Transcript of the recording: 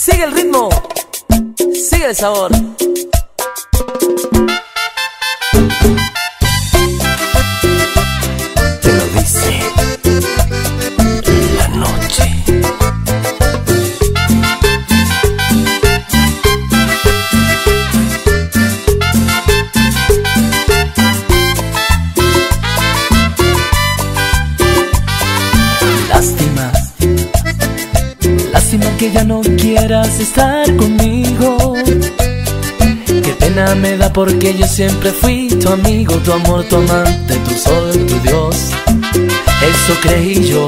Sigue el ritmo, sigue el sabor. Lástima que ya no quieras estar conmigo. Qué pena me da porque yo siempre fui tu amigo, tu amor, tu amante, tu sol, tu Dios. Eso creí yo.